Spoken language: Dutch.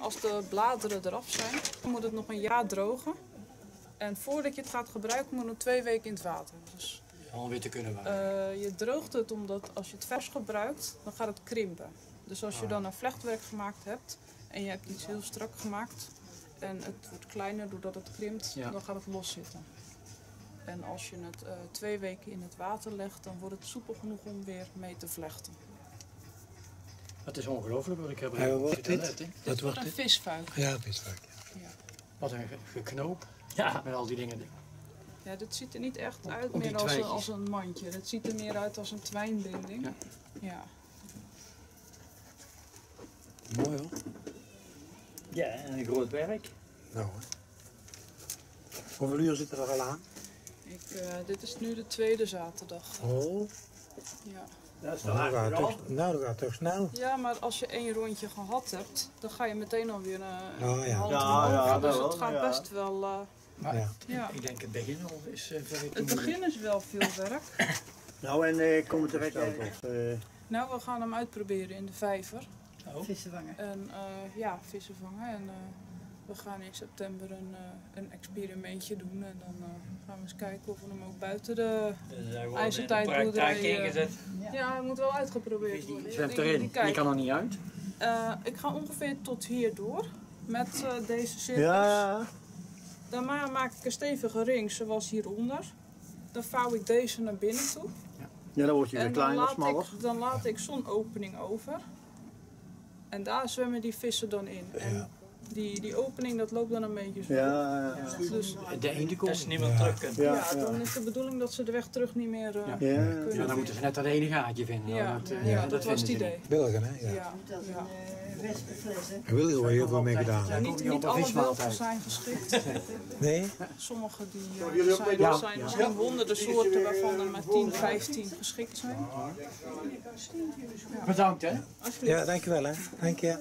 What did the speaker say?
Als de bladeren eraf zijn, moet het nog een jaar drogen. En voordat je het gaat gebruiken, moet het nog twee weken in het water. Dus Om weer te kunnen waren. eh, je droogt het omdat als je het vers gebruikt, dan gaat het krimpen. Dus als je dan een vlechtwerk gemaakt hebt en je hebt iets heel strak gemaakt en het wordt kleiner doordat het krimpt, Ja. dan gaat het loszitten. En als je het eh, twee weken in het water legt, dan wordt het soepel genoeg om weer mee te vlechten. Het is ongelooflijk wat ik heb Ja, wat dit? Wat wordt een dit? visfuik. Ja, visvaak. Ja. Wat een ge- geknoop Ja. met al die dingen. Ja, dit ziet er niet echt uit op meer als een, als een mandje. Het ziet er meer uit als een twijnbinding. Ja. ja. Mooi hoor. Ja, en een groot werk. Nou hoor. Hoeveel uur zit er al aan? Ik, eh, dit is nu de tweede zaterdag. Oh, Ja. Dat is nou, dat gaat toch, nou, dat gaat toch snel. ja, maar als je één rondje gehad hebt, dan ga je meteen alweer een Oh, ja. Ja, ja. Dus dat gaat ja. best wel... eh, Maar Ja. ja. ik denk het begin al is uh, Het begin is wel veel werk. Nou, en eh komt het direct uit of... eh, Nou, we gaan hem uitproberen in de vijver. Oh. Vissen vangen. En eh, ja, vissen vangen. En eh, we gaan in september een, eh, een experimentje doen. En dan eh, gaan we eens kijken of we hem ook buiten de... Boerderij, eh, ingezet. Ja, hij moet wel uitgeprobeerd worden. Ik Zwemt erin. die kan er niet uit. Eh, ik ga ongeveer tot hier door met eh, deze cirkels. Ja, Daarna maak ik een stevige ring zoals hieronder. Dan vouw ik deze naar binnen toe. ja, dan word je weer En dan kleiner, laat, smaller. ik, dan laat ik zo'n opening over. En daar zwemmen die vissen dan in. En die, die opening dat loopt dan een beetje zo. Ja, ja, Dus De Dat komt. is niemand terug kunt. Ja, ja, ja. dan is de bedoeling dat ze de weg terug niet meer eh, Ja. Ja, kunnen Ja, dan moeten ze net dat ene gaatje vinden. Ja, moet, eh, ja, dat, was het idee. Wilgen, hè? Ja. Ja, Dat een uh, wespenfles? Er wil er wel heel veel mee gedaan. Ja, niet, niet alle zijn geschikt. Nee? Sommige die, eh, Hebben jullie ook zijn, mee? er Ja. zijn misschien honderden soorten waarvan er maar 10, 15 geschikt zijn. Bedankt hè. Ja, dankjewel hè. Dank je.